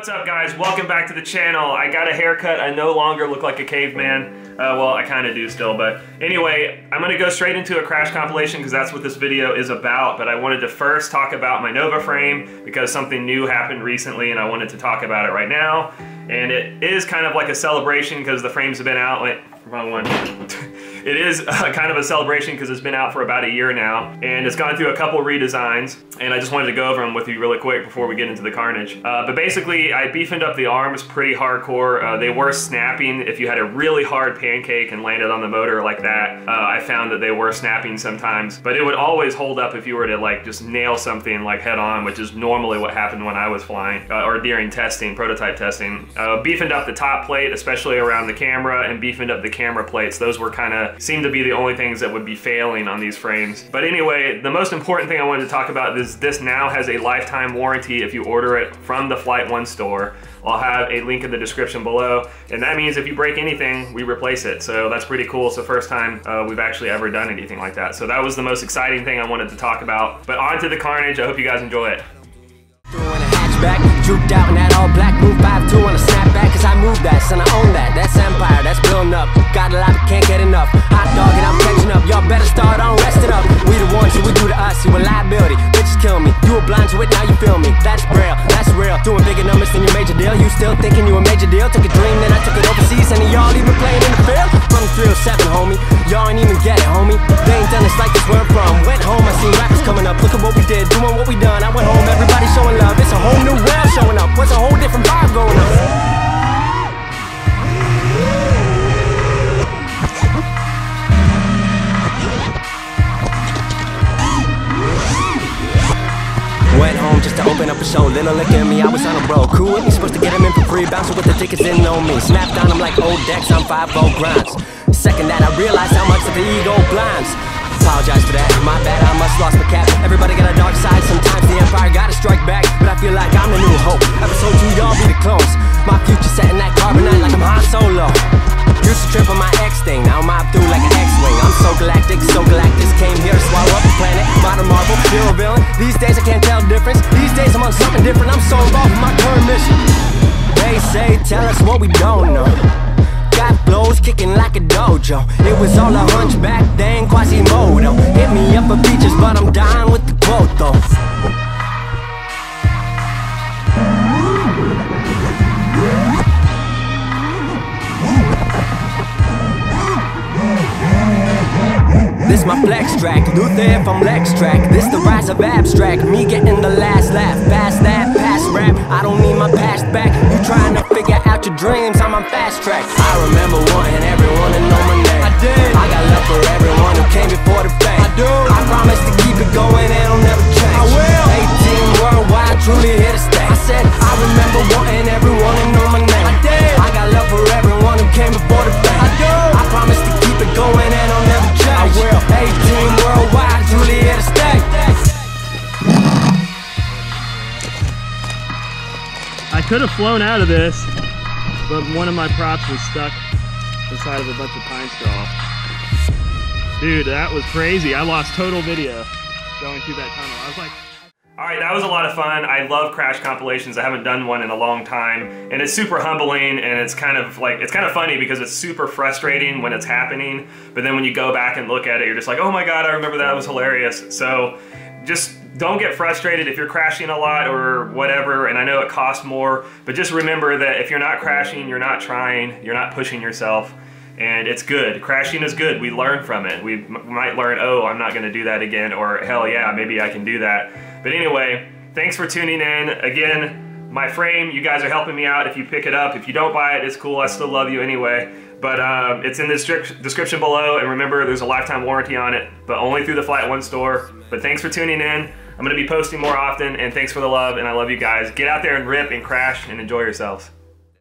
What's up guys? Welcome back to the channel. I got a haircut. I no longer look like a caveman. Uh, well, I kind of do still, but anyway, I'm gonna go straight into a crash compilation because that's what this video is about, but I wanted to first talk about my Nova frame because something new happened recently and I wanted to talk about it right now. And it is kind of like a celebration because the frames have been out, wait, wrong one. It is kind of a celebration because it's been out for about a year now and it's gone through a couple redesigns and I just wanted to go over them with you really quick before we get into the carnage. Uh, but basically I beefed up the arms pretty hardcore. Uh, they were snapping if you had a really hard pancake and landed on the motor like that. Uh, I found that they were snapping sometimes but it would always hold up if you were to like just nail something like head on which is normally what happened when I was flying uh, or during testing, prototype testing. Uh, up the top plate especially around the camera and beefing up the camera plates. Those were kind of seem to be the only things that would be failing on these frames. But anyway, the most important thing I wanted to talk about is this now has a lifetime warranty if you order it from the Flight One store. I'll have a link in the description below. And that means if you break anything, we replace it. So that's pretty cool. It's the first time uh, we've actually ever done anything like that. So that was the most exciting thing I wanted to talk about. But on to the carnage. I hope you guys enjoy it. That all black, move 5-2 on a snapback Cause I move that, son I own that, that's empire, that's building up. Got a lot but can't get enough, hot dog and I'm catching up. Y'all better start on resting up. We the ones, who we do to us, you a liability. Bitches kill me, you were blind to it, now you feel me. That's real, that's real, doing bigger numbers than your major deal. You still thinking you a major deal, took a dream then I took it overseas. And y'all even playing in the field? From 307 homie, y'all ain't even get it homie. They ain't done this like this where I'm from. Went home, I seen rappers coming up, look at what we did, doing what we done. I went home, everybody showing love, it's a whole new world showing up. What's a whole different vibe going on? Up a show. Little look at me, I was on a roll. Cool with me, supposed to get him in for free. Bouncing with the tickets, didn't know me. Snapped on him like old decks on 5-0 grinds. Second that, I realized how much of the ego blinds. Apologize for that, my bad, I must lost my cap. Everybody got a dark side, sometimes the empire gotta strike back. But I feel like I'm the new hope. Episode 2, y'all be the clones. Us what we don't know got flows kicking like a dojo. It was all a hunchback thing, Quasimodo. Hit me up for features, but I'm dying with the quote though. This my flex track, Luther from Lex track. This the rise of abstract, me getting the last laugh. Past that, to your dreams, I'm on fast track. I remember wanting everyone to know my name. I did. I got love for everyone who came before the fame. I do. I promise to keep it going and it'll never change. I will. 18 worldwide, truly here to stay. I said I remember wanting everyone to know my name. I did. I got love for everyone who came before the fame. I do. I promise to keep it going and it'll never change. I will. 18 worldwide, truly here to stay. I could have flown out of this, but one of my props was stuck inside of a bunch of pine straw. Dude, that was crazy. I lost total video going through that tunnel. I was like, all right, that was a lot of fun. I love crash compilations. I haven't done one in a long time, and it's super humbling, and it's kind of like it's kind of funny because it's super frustrating when it's happening, but then when you go back and look at it, you're just like, oh my god, I remember that. It was hilarious. So just don't get frustrated if you're crashing a lot or whatever, and I know it costs more, but just remember that if you're not crashing, you're not trying, you're not pushing yourself and it's good. Crashing is good. We learn from it. We might learn, oh, I'm not going to do that again, or hell yeah, maybe I can do that. But anyway, thanks for tuning in. Again, my frame, you guys are helping me out if you pick it up. If you don't buy it, it's cool. I still love you anyway. But um, it's in the description below, and remember, there's a lifetime warranty on it, but only through the Flight One store. But thanks for tuning in. I'm going to be posting more often, and thanks for the love, and I love you guys. Get out there and rip and crash and enjoy yourselves.